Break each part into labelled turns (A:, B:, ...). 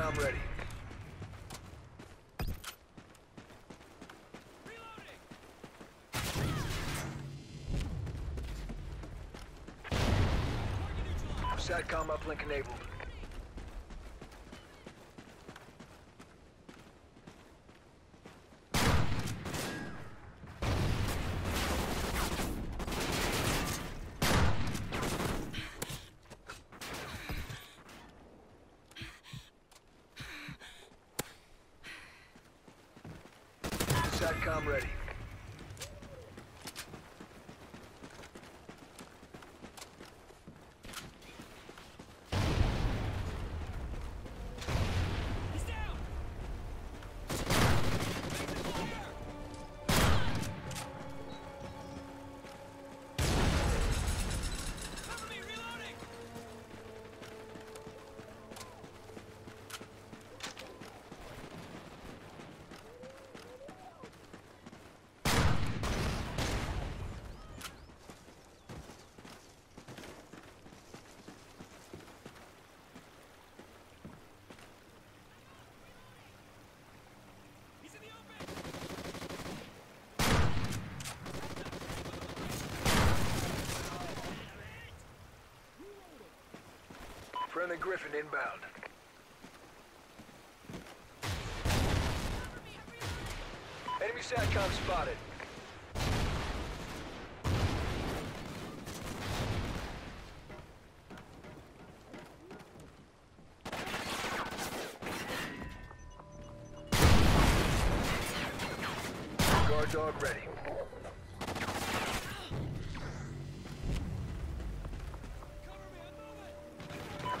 A: SATCOM ready.
B: Reloading!
A: SATCOM uplink enabled. SATCOM ready. Friendly Griffin inbound. Enemy SATCOM spotted. Guard dog ready.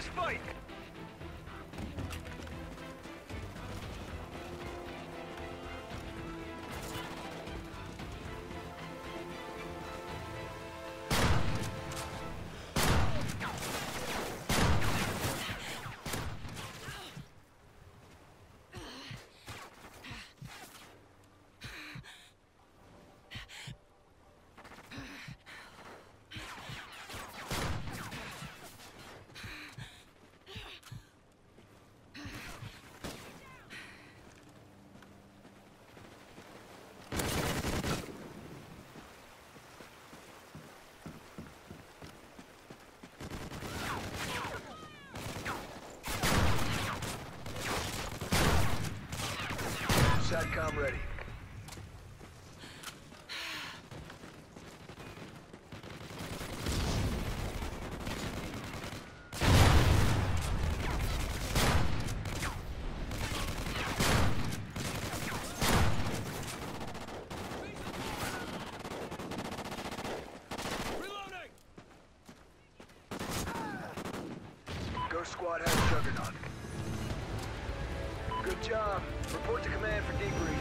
A: This fight! SATCOM ready. Report to command for debrief.